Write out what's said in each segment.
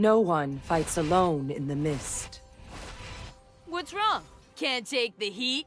No one fights alone in the mist. What's wrong? Can't take the heat?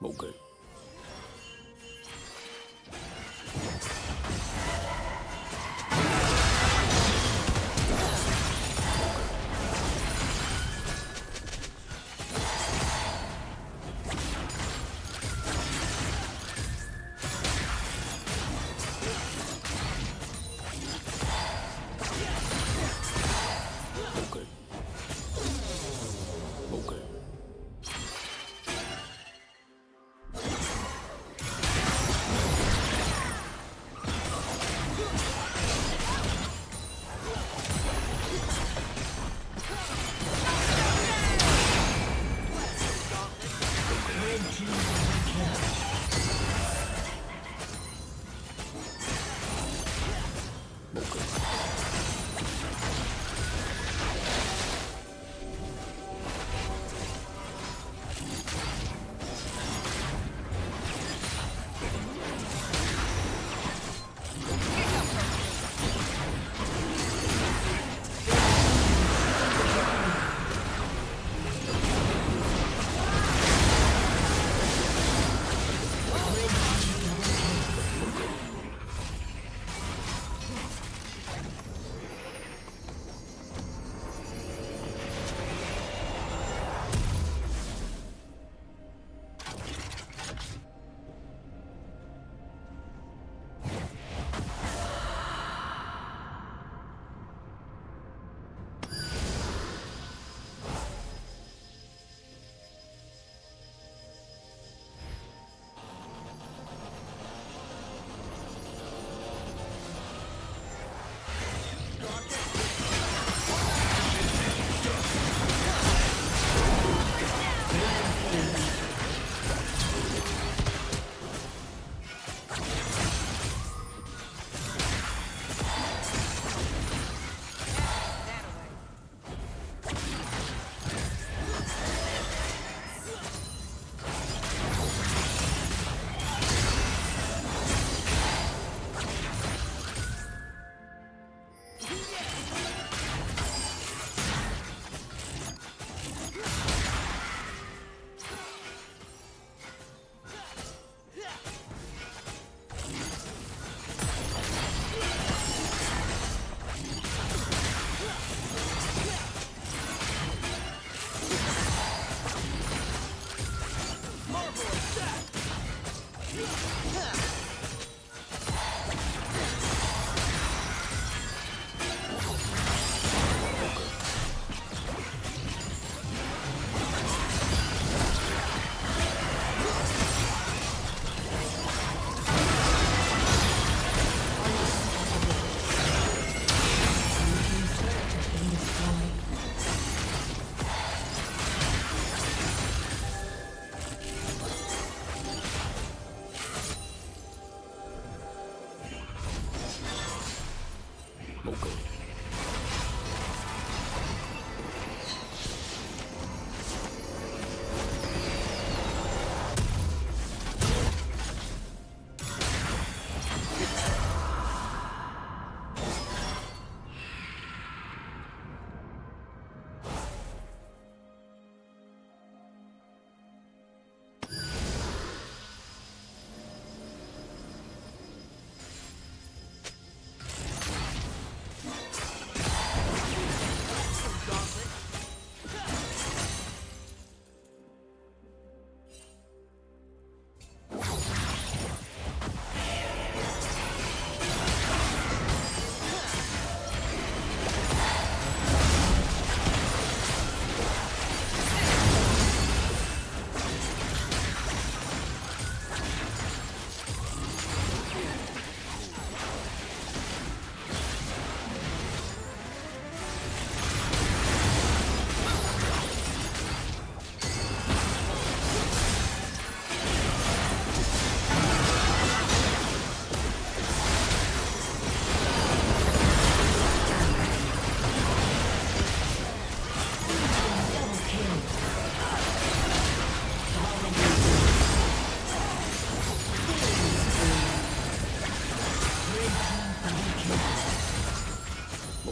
没事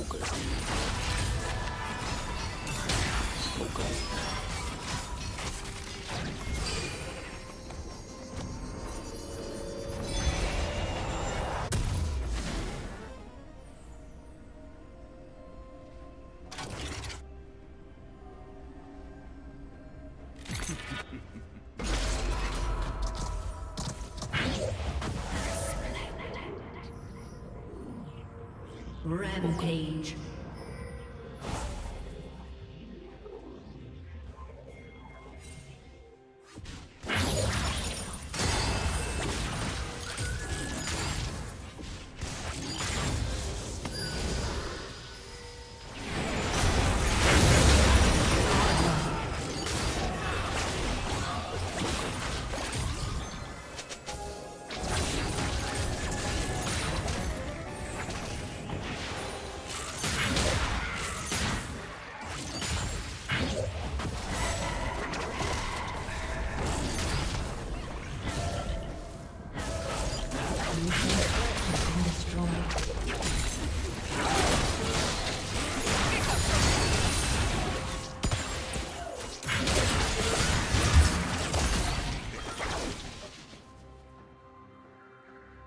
Okay. Okay. Rampage.